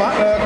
Come on. Uh,